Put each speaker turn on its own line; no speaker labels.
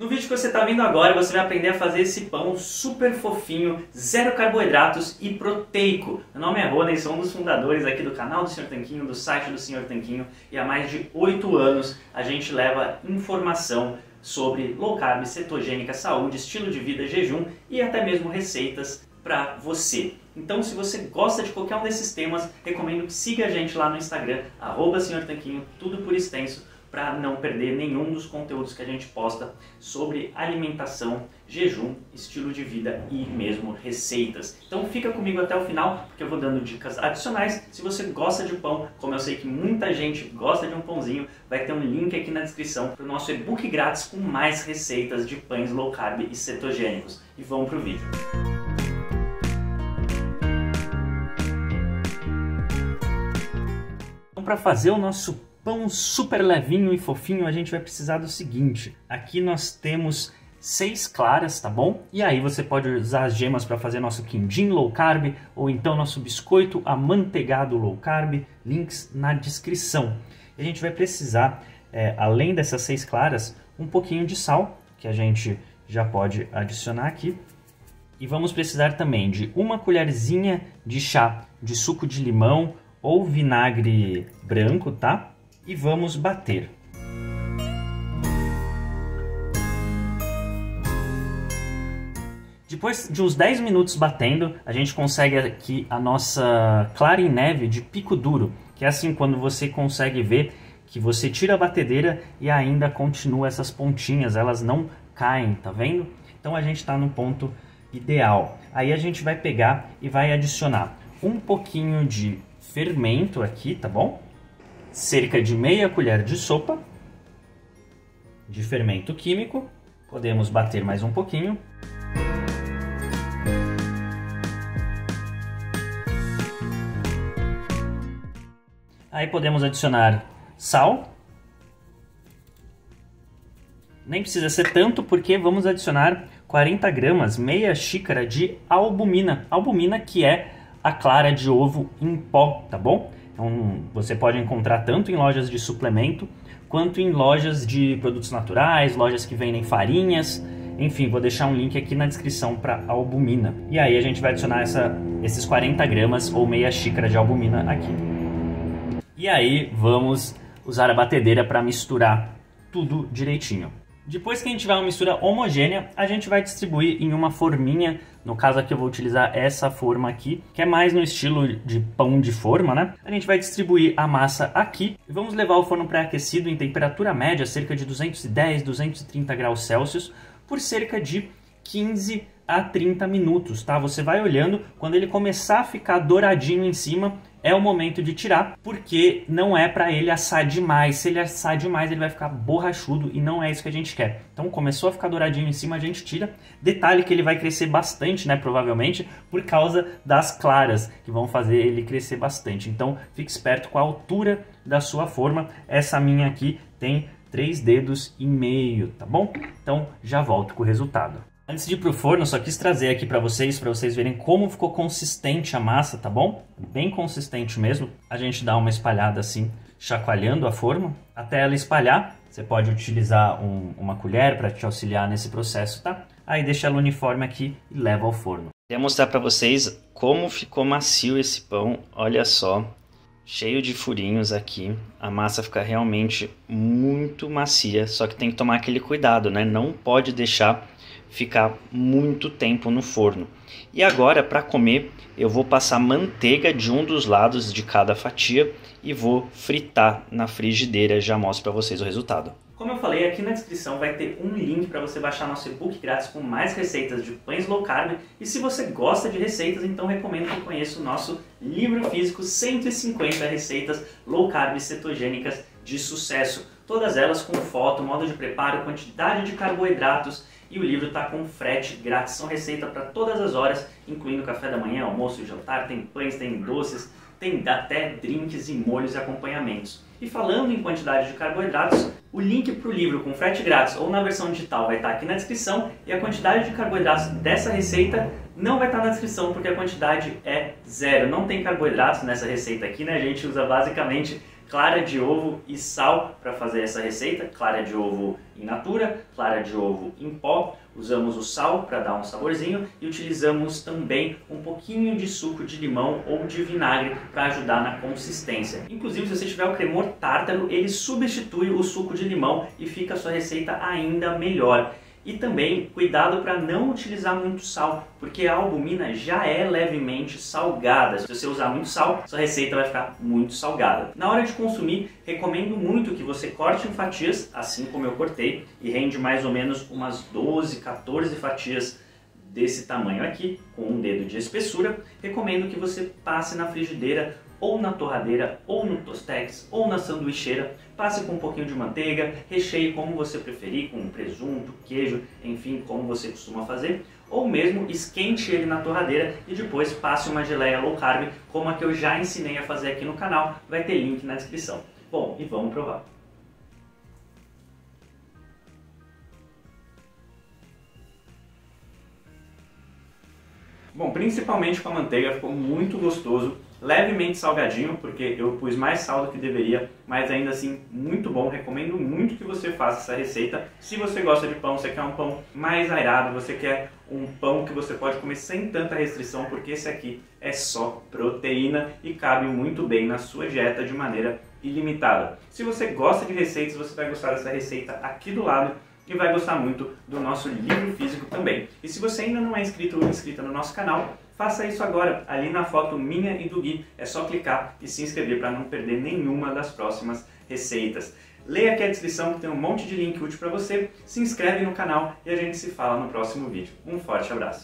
No vídeo que você está vendo agora, você vai aprender a fazer esse pão super fofinho, zero carboidratos e proteico. Meu nome é Rony, sou um dos fundadores aqui do canal do Sr. Tanquinho, do site do Sr. Tanquinho, e há mais de 8 anos a gente leva informação sobre low carb, cetogênica, saúde, estilo de vida, jejum e até mesmo receitas para você. Então, se você gosta de qualquer um desses temas, recomendo que siga a gente lá no Instagram, arroba. Tanquinho, tudo por extenso, para não perder nenhum dos conteúdos que a gente posta sobre alimentação, jejum, estilo de vida e mesmo receitas. Então fica comigo até o final, porque eu vou dando dicas adicionais. Se você gosta de pão, como eu sei que muita gente gosta de um pãozinho, vai ter um link aqui na descrição para o nosso e-book grátis com mais receitas de pães low carb e cetogênicos. E vamos pro vídeo. Então, para fazer o nosso pão super levinho e fofinho, a gente vai precisar do seguinte. Aqui nós temos seis claras, tá bom? E aí você pode usar as gemas para fazer nosso quindim low carb ou então nosso biscoito amanteigado low carb, links na descrição. A gente vai precisar, é, além dessas seis claras, um pouquinho de sal, que a gente já pode adicionar aqui. E vamos precisar também de uma colherzinha de chá de suco de limão ou vinagre branco, tá? E vamos bater. Depois de uns 10 minutos batendo, a gente consegue aqui a nossa clara em neve de pico duro, que é assim quando você consegue ver que você tira a batedeira e ainda continua essas pontinhas, elas não caem, tá vendo? Então a gente está no ponto ideal. Aí a gente vai pegar e vai adicionar um pouquinho de fermento aqui, tá bom? Cerca de meia colher de sopa de fermento químico. Podemos bater mais um pouquinho. Aí podemos adicionar sal. Nem precisa ser tanto porque vamos adicionar 40 gramas, meia xícara de albumina. Albumina que é a clara de ovo em pó, tá bom? Então você pode encontrar tanto em lojas de suplemento quanto em lojas de produtos naturais, lojas que vendem farinhas. Enfim, vou deixar um link aqui na descrição para albumina. E aí a gente vai adicionar essa, esses 40 gramas ou meia xícara de albumina aqui. E aí vamos usar a batedeira para misturar tudo direitinho. Depois que a gente tiver uma mistura homogênea, a gente vai distribuir em uma forminha. No caso aqui eu vou utilizar essa forma aqui, que é mais no estilo de pão de forma, né? A gente vai distribuir a massa aqui e vamos levar o forno pré-aquecido em temperatura média, cerca de 210, 230 graus Celsius, por cerca de 15 a 30 minutos, tá? Você vai olhando, quando ele começar a ficar douradinho em cima, é o momento de tirar, porque não é para ele assar demais. Se ele assar demais, ele vai ficar borrachudo e não é isso que a gente quer. Então, começou a ficar douradinho em cima, a gente tira. Detalhe que ele vai crescer bastante, né, provavelmente, por causa das claras, que vão fazer ele crescer bastante. Então, fique esperto com a altura da sua forma. Essa minha aqui tem três dedos e meio, tá bom? Então, já volto com o resultado. Antes de ir pro forno, só quis trazer aqui para vocês, para vocês verem como ficou consistente a massa, tá bom? Bem consistente mesmo. A gente dá uma espalhada assim, chacoalhando a forma, até ela espalhar. Você pode utilizar um, uma colher para te auxiliar nesse processo, tá? Aí deixa ela uniforme aqui e leva ao forno. Queria mostrar para vocês como ficou macio esse pão. Olha só, cheio de furinhos aqui. A massa fica realmente muito macia, só que tem que tomar aquele cuidado, né? Não pode deixar ficar muito tempo no forno. E agora, para comer, eu vou passar manteiga de um dos lados de cada fatia e vou fritar na frigideira. Já mostro para vocês o resultado. Como eu falei, aqui na descrição vai ter um link para você baixar nosso e-book grátis com mais receitas de pães low carb. E se você gosta de receitas, então recomendo que conheça o nosso livro físico 150 receitas low carb cetogênicas de sucesso. Todas elas com foto, modo de preparo, quantidade de carboidratos e o livro está com frete grátis. São receitas para todas as horas, incluindo café da manhã, almoço e jantar. Tem pães, tem doces, tem até drinks e molhos e acompanhamentos. E falando em quantidade de carboidratos, o link para o livro com frete grátis ou na versão digital vai estar tá aqui na descrição e a quantidade de carboidratos dessa receita não vai estar na descrição porque a quantidade é zero. Não tem carboidratos nessa receita aqui, né? A gente usa basicamente clara de ovo e sal para fazer essa receita, clara de ovo in natura, clara de ovo em pó. Usamos o sal para dar um saborzinho e utilizamos também um pouquinho de suco de limão ou de vinagre para ajudar na consistência. Inclusive, se você tiver o cremor tártaro, ele substitui o suco de limão e fica a sua receita ainda melhor. E também cuidado para não utilizar muito sal, porque a albumina já é levemente salgada. Se você usar muito sal, sua receita vai ficar muito salgada. Na hora de consumir, recomendo muito que você corte em fatias, assim como eu cortei, e rende mais ou menos umas 12, 14 fatias desse tamanho aqui, com um dedo de espessura. Recomendo que você passe na frigideira ou na torradeira, ou no tostex, ou na sanduicheira. Passe com um pouquinho de manteiga, recheie como você preferir, com presunto, queijo, enfim, como você costuma fazer. Ou mesmo esquente ele na torradeira e depois passe uma geleia low carb, como a que eu já ensinei a fazer aqui no canal. Vai ter link na descrição. Bom, e vamos provar. Bom, principalmente com a manteiga ficou muito gostoso levemente salgadinho, porque eu pus mais sal do que deveria, mas ainda assim muito bom. Recomendo muito que você faça essa receita. Se você gosta de pão, você quer um pão mais airado, você quer um pão que você pode comer sem tanta restrição, porque esse aqui é só proteína e cabe muito bem na sua dieta de maneira ilimitada. Se você gosta de receitas, você vai gostar dessa receita aqui do lado e vai gostar muito do nosso livro físico também. E se você ainda não é inscrito ou inscrita no nosso canal, Faça isso agora, ali na foto minha e do Gui. É só clicar e se inscrever para não perder nenhuma das próximas receitas. Leia aqui a descrição que tem um monte de link útil para você. Se inscreve no canal e a gente se fala no próximo vídeo. Um forte abraço!